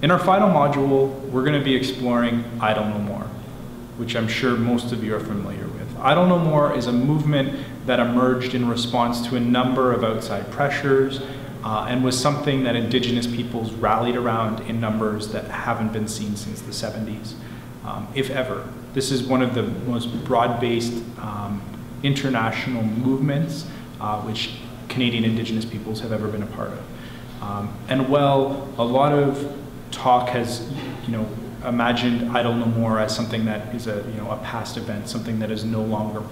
In our final module, we're going to be exploring Idle No More, which I'm sure most of you are familiar with. Idle No More is a movement that emerged in response to a number of outside pressures uh, and was something that Indigenous peoples rallied around in numbers that haven't been seen since the 70s, um, if ever. This is one of the most broad-based um, international movements uh, which Canadian Indigenous peoples have ever been a part of. Um, and while a lot of talk has, you know, imagined Idle No More as something that is a, you know, a past event, something that is no longer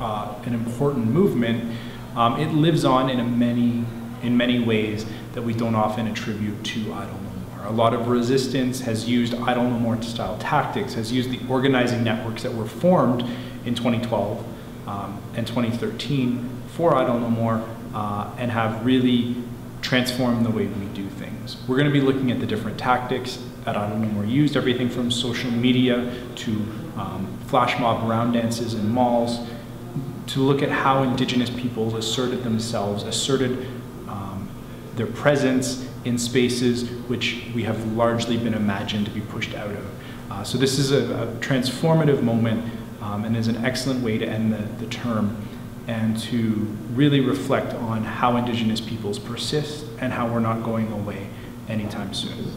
uh, an important movement, um, it lives on in many, in many ways that we don't often attribute to Idle No More. A lot of resistance has used Idle No More style tactics, has used the organizing networks that were formed in 2012 um, and 2013 for Idle No More uh, and have really transformed the way we do things. We're going to be looking at the different tactics that No More used, everything from social media to um, flash mob round dances in malls, to look at how indigenous peoples asserted themselves, asserted um, their presence in spaces which we have largely been imagined to be pushed out of. Uh, so this is a, a transformative moment um, and is an excellent way to end the, the term and to really reflect on how indigenous peoples persist and how we're not going away anytime soon.